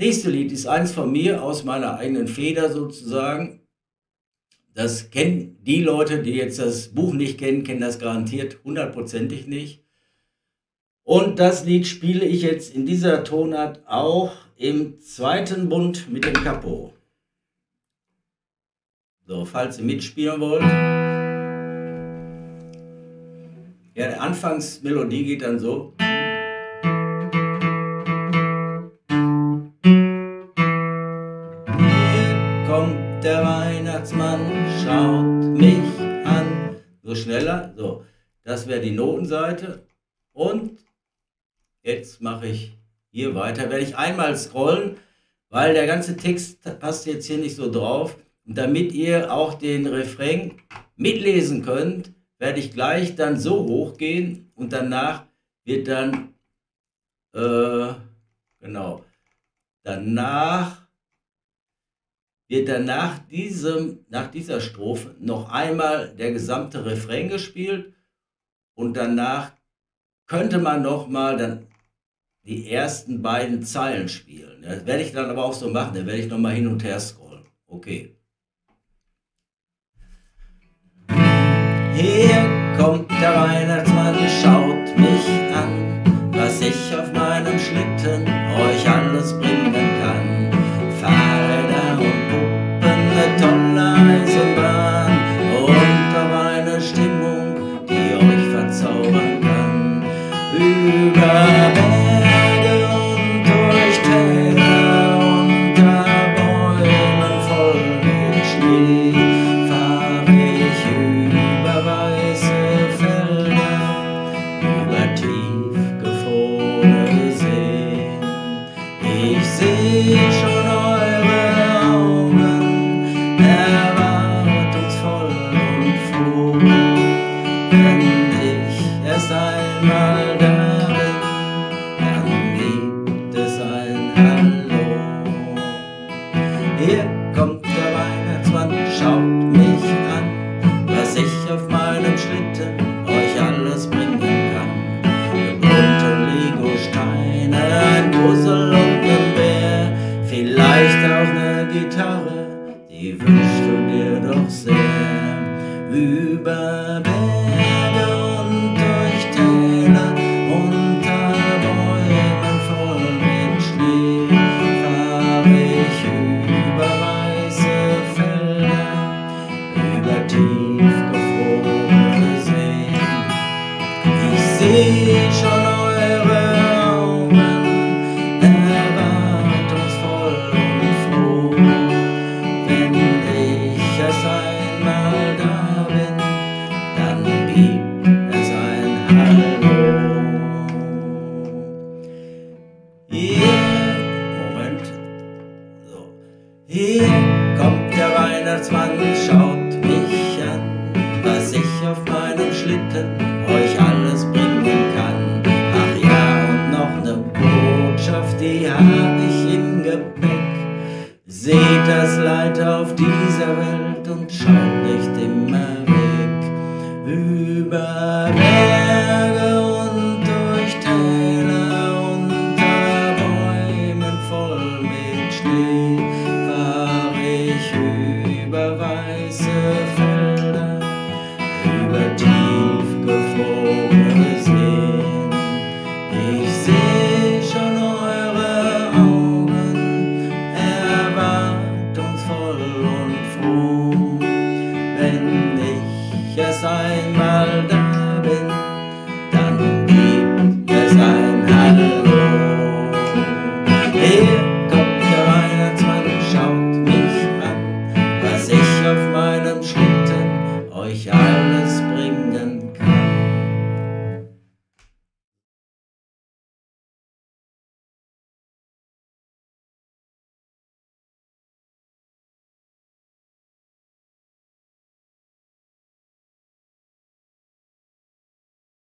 Nächste Lied ist eins von mir aus meiner eigenen Feder sozusagen. Das kennen die Leute, die jetzt das Buch nicht kennen, kennen das garantiert hundertprozentig nicht. Und das Lied spiele ich jetzt in dieser Tonart auch im zweiten Bund mit dem Capo. So, falls ihr mitspielen wollt. Ja, die Anfangsmelodie geht dann so. Schneller, so. Das wäre die Notenseite. Und jetzt mache ich hier weiter. Werde ich einmal scrollen, weil der ganze Text passt jetzt hier nicht so drauf. Und damit ihr auch den Refrain mitlesen könnt, werde ich gleich dann so hochgehen und danach wird dann, äh, genau, danach wird dann nach, diesem, nach dieser Strophe noch einmal der gesamte Refrain gespielt und danach könnte man noch mal dann die ersten beiden Zeilen spielen. Das werde ich dann aber auch so machen, da werde ich noch mal hin und her scrollen. Okay. Hier kommt der Weihnachtsmann, schaut mich Tolle Eisenbahn und auch eine Stimmung, die euch verzaubern kann. Über Berge und durch Täler unter Bäumen voll mit Schnee fahr ich über weiße Felder, über tiefgefrorene Seen. Ich seh schon wenn ich erst einmal da bin, dann gibt es ein Hallo. Hier kommt der Weihnachtsmann, schaut mich an, was ich auf meinem Schlitten euch alles bringen kann. Bunte Lego-Steine, ein Puzzle und ein Bär, vielleicht auch eine Gitarre, die wünschst du dir doch sehr. Über Ich Hab ich im Gepäck. Seht das Leid auf dieser Welt und schaut nicht immer weg. Über Berge heaven.